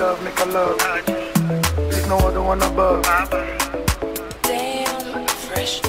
love, make a love. There's no other one above. Damn, fresh.